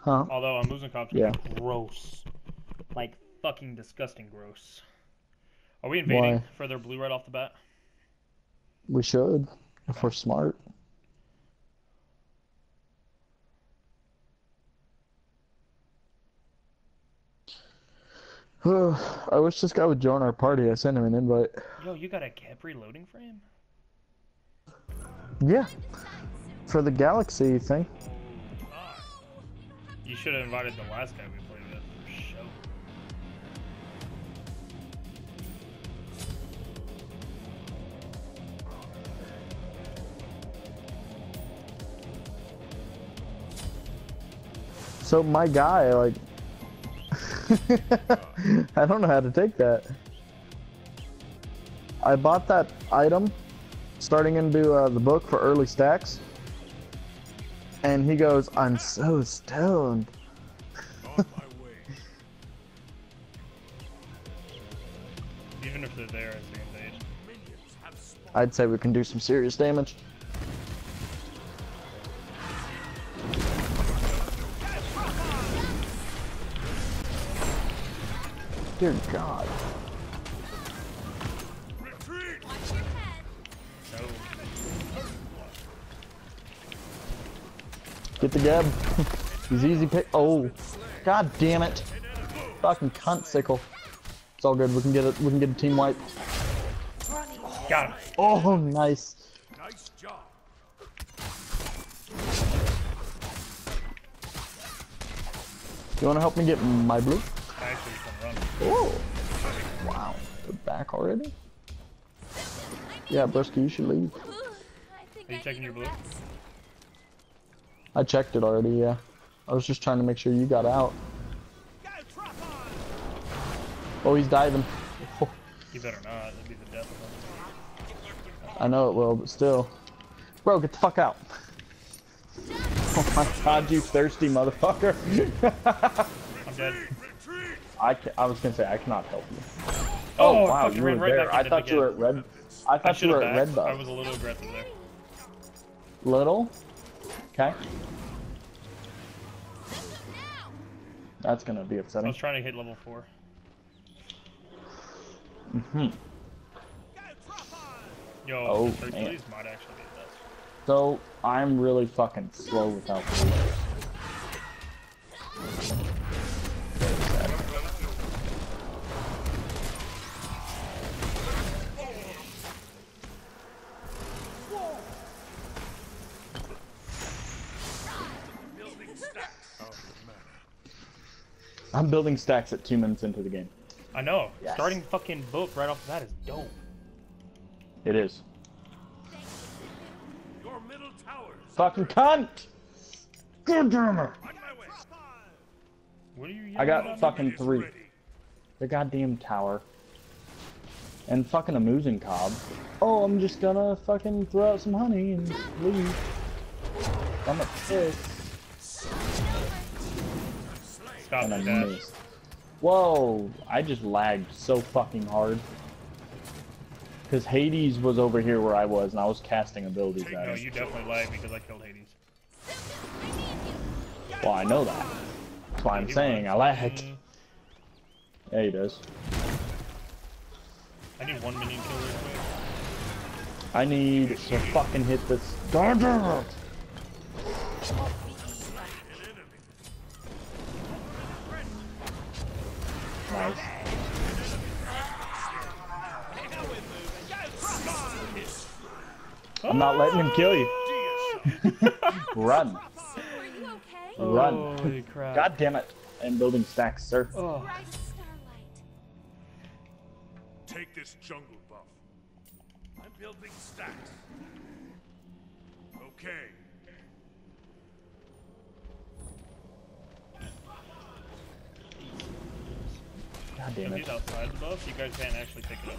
Huh? Although I'm losing cops, Yeah. gross, like fucking disgusting gross. Are we invading Why? for their blue right off the bat? We should, if we're smart. I wish this guy would join our party. I sent him an invite. Yo, you got a Capri loading frame? Yeah. For the Galaxy thing. You should have invited the last guy we played with for show. So my guy, like, I don't know how to take that. I bought that item, starting into uh, the book for early stacks, and he goes, "I'm so stoned." Even if they're there as they. I'd say we can do some serious damage. Dear God. Get the Geb. He's easy pick. Oh, God damn it! Fucking cunt sickle. It's all good. We can get it. We can get a team wipe. Got him. Oh, nice. Nice job. You want to help me get my blue? I actually just want to run. Oh, wow. They're back already. Yeah, Brisky, you should leave. Are you checking your blue? I checked it already. Yeah. I was just trying to make sure you got out. Oh, he's diving. You better not. That'd be the death of him. I know it will, but still. Bro, get the fuck out. Oh my god, you thirsty motherfucker. I'm dead. I, I was gonna say, I cannot help you. Oh, oh wow, you were right there. I thought you were at red. I I thought you were at red buff. I was a little aggressive there. Little? Okay. That's gonna be upsetting. I was trying to hit level 4. hmm Yo, Oh, Hercules man. might actually be the best. So, I'm really fucking slow without I'm building stacks at two minutes into the game. I know. Yes. Starting fucking book right off the bat is dope. It is. Your middle tower Fucking cunt! Good damn it! on my way. What are you I got fucking three. ready. The goddamn tower. And fucking a moozing cob. Oh, I'm just gonna fucking throw out some honey and leave. I'm a piss. Stop And I dash. missed. Whoa! I just lagged so fucking hard. Because Hades was over here where I was, and I was casting abilities at No, him. you definitely lagged because I killed Hades. Well, I know that. That's why I'm He saying I lagged. Mm, Yeah, he does. I need one minion kill real quick. I need to fucking hit this. Darn it! I'm not letting him kill you. Run. Are you okay? Run. Holy crap. God damn it. I'm building stacks, sir. Oh. Take this jungle buff. I'm building stacks. Okay. God damn If it. he's outside the buff, you guys can't actually pick it up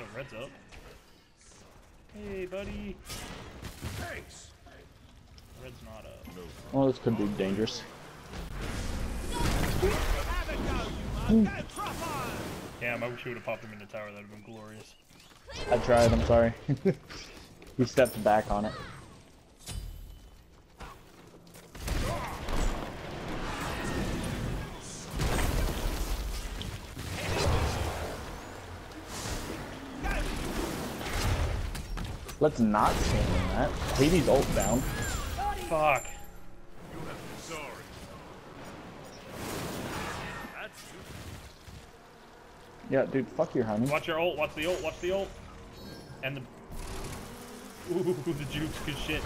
when he's outside the buff. Yo, red's up. Hey, buddy. Thanks. Red's not up. Well, this could be dangerous. Damn, I wish you would have popped him in the tower. That would have been glorious. I tried, I'm sorry. he stepped back on it. Let's not stand in that. Hades ult down. Fuck. You have been sorry. That's Yeah, dude, fuck your honey. Watch your ult, watch the ult, watch the ult. And the... Ooh, the juke's good shit.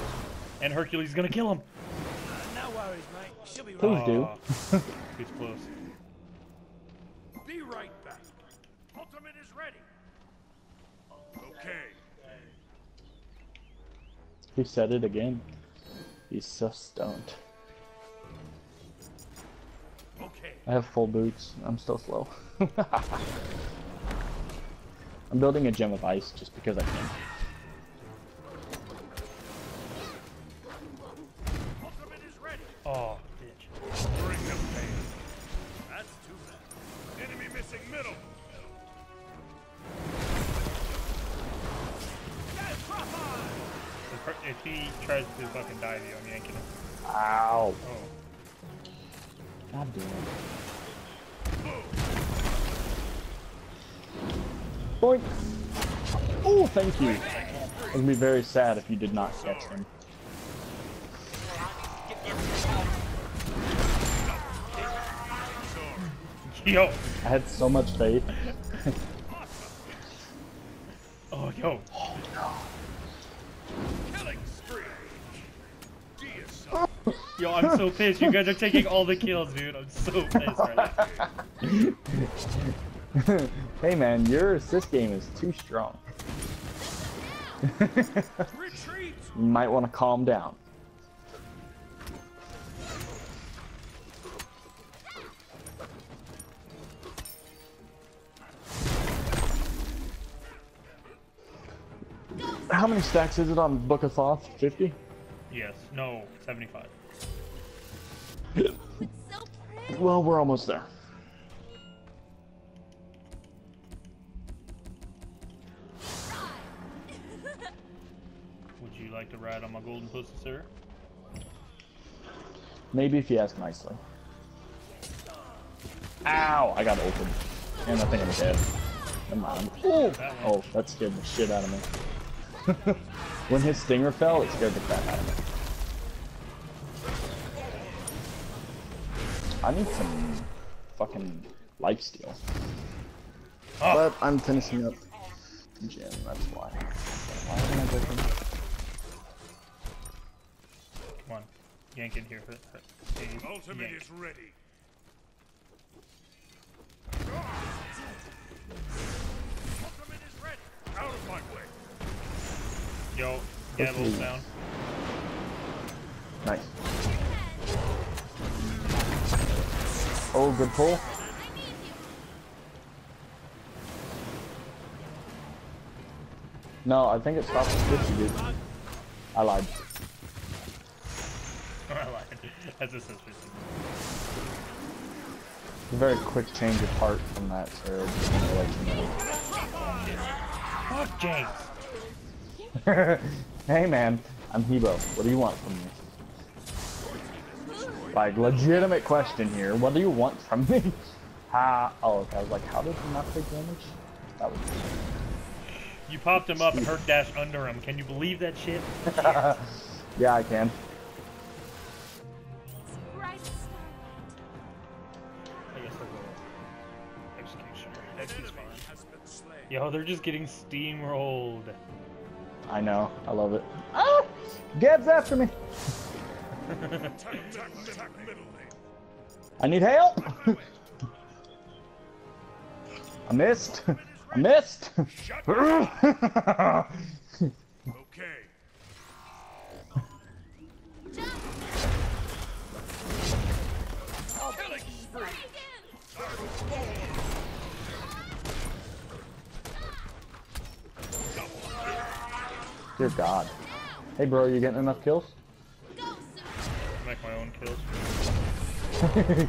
And Hercules is gonna kill him. No worries, mate. She'll be Please do. He's close. He said it again. He's so stoned. Okay. I have full boots. I'm still slow. I'm building a gem of ice just because I can. Boink. Oh, thank you. It would be very sad if you did not catch him. Yo! I had so much faith. Oh, yo. Killing spree. Yo, I'm so pissed. You guys are taking all the kills, dude. I'm so pissed right now. hey man, your assist game is too strong. You might want to calm down. How many stacks is it on Book of Thoth? 50? Yes. No. 75. It's so pretty. Well, we're almost there. Ride on my sir? Maybe if you ask nicely. Ow! I got open. And I think I'm dead. Never mind. Oh, oh that scared the shit out of me. when his stinger fell, it scared the crap out of me. I need some fucking life steal. Oh. But I'm finishing up gym, that's why. Why haven't I broken? Yank in here. Hurt, hurt. Hey, Ultimate yank. is ready. Ultimate is ready. Out of my way. Yo, Gavel's Okay. down. Nice. Oh, good pull. I need you. No, I think it stopped at 50, dude. I lied. I lied. That's a. A very quick change of heart from that, sir. Just wanted to let Fuck James. hey man, I'm Hebo. What do you want from me? Like, legitimate question here. What do you want from me? Ha. Oh, okay. I was like, how did he not take damage? That was. You popped him up and hurt dash under him. Can you believe that shit? yeah, I can. Yo, they're just getting steamrolled. I know. I love it. Ah! Gab's after me. I need help. I missed. I missed. Dear God. Hey, bro, you getting enough kills? Make my own kills.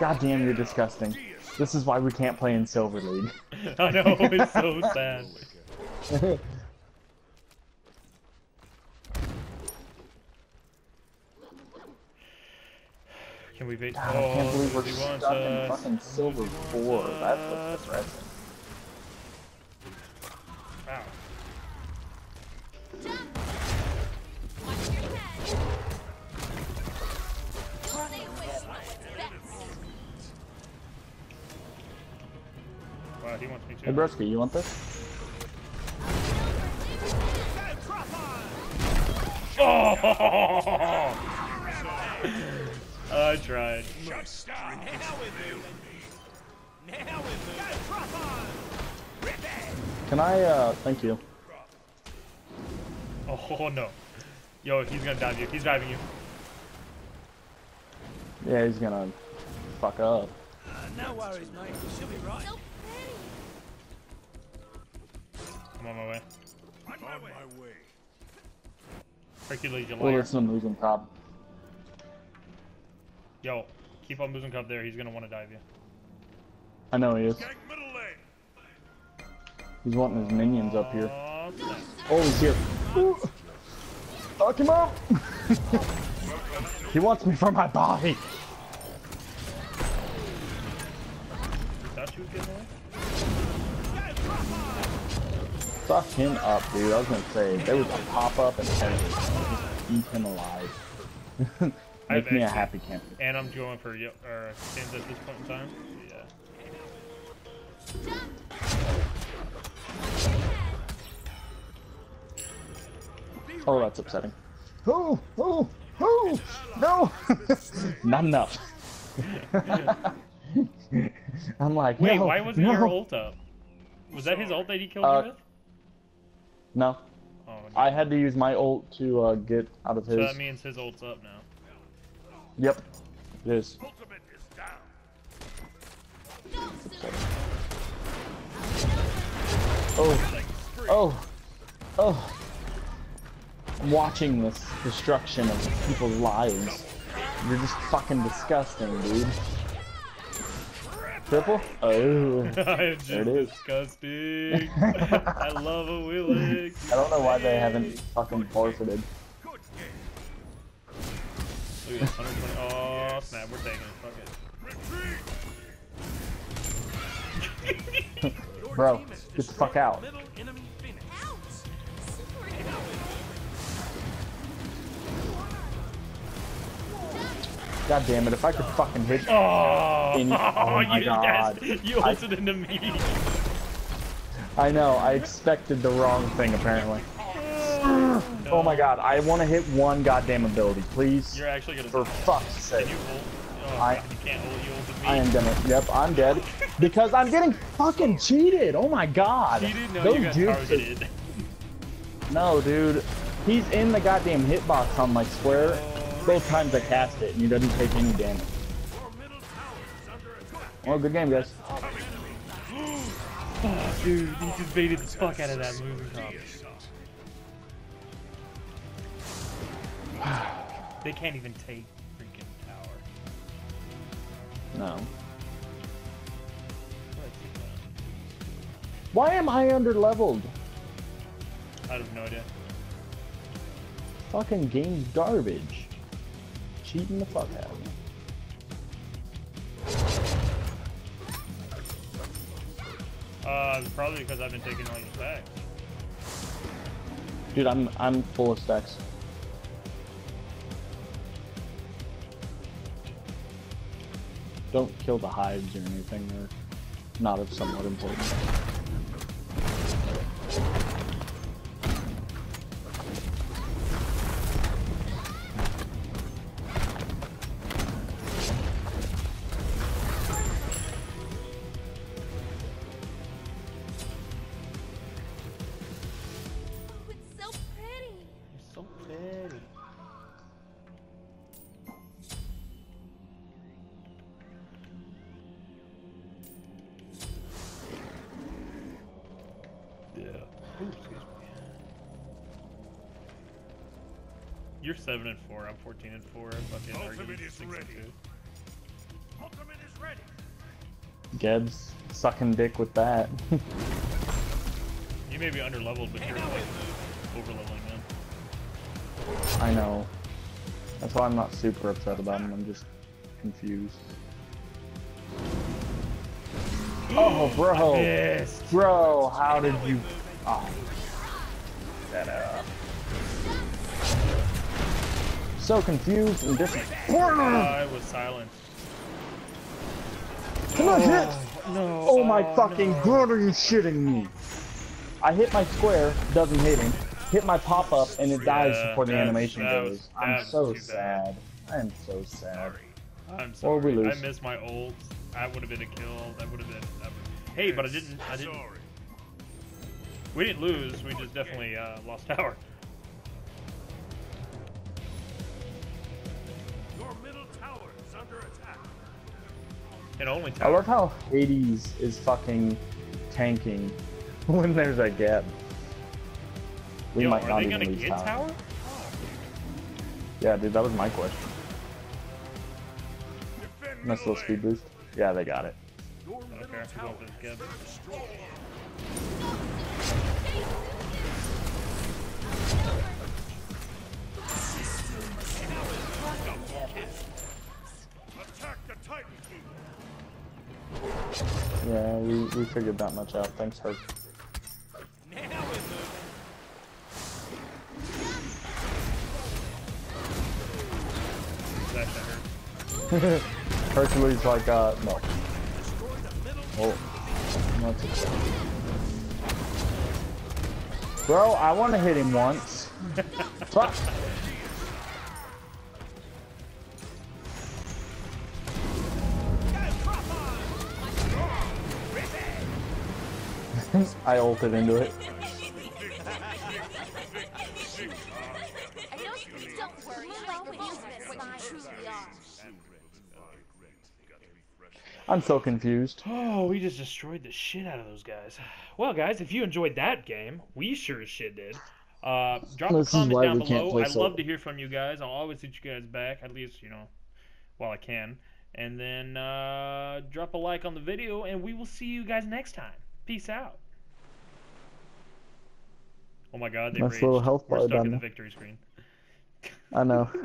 God damn, you're disgusting. This is why we can't play in Silver League. I know, it's so sad. Can we beat? God, I can't believe oh, we're he wants stuck in fucking Silver 4. That's what's depressing. Wow, he wants me too. Hey, Broski, you want this? Oh! I tried. Just now with you. Now with you. Drop on. Rip it. Can I, uh, thank you. Oh no. Yo, he's gonna dive you. He's diving you. Yeah, he's gonna fuck up. Uh, no worries, mate. She'll be right. So pretty. I'm on my way. On my way. Hercules, you Well, liar. it's an losing cob. Yo, keep on losing cup there. He's gonna want to dive you. I know he is. Gang middle lane. He's wanting his minions up here. Oh. Oh, he's here. Ooh. Fuck him up! he wants me for my body! Fuck him up, dude. I was gonna say, there was a pop-up and everything. Just eat him alive. Make me a happy camper. And I'm going for yo- or Sims at this point in time. Yeah. Oh, that's upsetting. Oh, oh, oh, no! Not enough. I'm like, Wait, no, why wasn't no. your ult up? Was that his ult that he killed Uh, you with? No, Oh, I had to use my ult to uh, get out of so his. that means his ult's up now. Yep, it is. Ultimate is down. Oh, oh, oh. I'm watching this destruction of people's lives. You're just fucking disgusting, dude. Triple? Oh. it's There just it is. disgusting. I love Awilix. I don't know why they haven't fucking forfeited. Look at this, 120. Oh, snap, we're taking it. Fuck it. Bro, get the fuck out. God damn it, if I could fucking hit. Oh, In- oh my you, God. Yes, you ulted into me. I know, I expected the wrong thing apparently. Oh my god, I want to hit one goddamn ability, please. You're actually gonna. For fuck's sake. Can you ult? Oh, I- God, you can't ult. You ulted me. I am gonna. Yep, I'm dead. Because I'm getting fucking cheated. Oh my god. He didn't Those you got dukes are- No, dude. He's in the goddamn hitbox on my square. Oh. Both times I cast it, and he doesn't take any damage. Your middle tower is under attack. Well, good game, guys. Oh, dude, he just baited the fuck out of that moving top. They can't even take freaking tower. No. Why am I under leveled? I have no idea. Fucking game's garbage. Cheating the fuck out of me. Uh, probably because I've been taking all your stacks. Dude, I'm I'm full of stacks. Don't kill the hives or anything. They're not of somewhat importance. You're seven and four. I'm fourteen and four. Fucking Ultimate Argument is ready. Ultimate is ready. Gebs sucking dick with that. You may be under leveled, but you're like over leveling them. I know. That's why I'm not super upset about him. I'm just confused. Oh, bro. Missed. Bro, how did you... Oh. That, uh... So confused and disappointed. I was silent. Come on, hit! No. Oh my fucking no. god, are you shitting me? I hit my square, doesn't hit him. Hit my pop up and it dies Yeah, before the animation that goes. was- I'm so sad. I am so sad. I'm sorry. Or we sorry. I missed my ult. That would have been a kill. That would have been. Would... Hey, but I didn't. I didn't. We didn't lose. We just definitely uh, lost tower. And only I love how Hades is fucking tanking when there's a gap. We Yo, might are not they even gonna lose get tower. tower? Yeah, dude, that was my question. Defend Nice little speed boost. Yeah, they got it. Your middle Okay, Yeah, we, we figured that much out. Thanks, Herc. Hercules like, uh, no. Oh. Bro, I want to hit him once. Fuck. I ulted into it. I know you don't worry. I'm the useless what you truly are. I'm so confused. Oh, we just destroyed the shit out of those guys. Well, guys, if you enjoyed that game, we sure as shit did. Uh, drop This is a comment why down below. I'd solo. love to hear from you guys. I'll always hit you guys back, at least you know, while I can. And then uh, drop a like on the video, and we will see you guys next time. Peace out. Oh my God, they Nice raged. little health We're bar stuck in the victory screen. I know.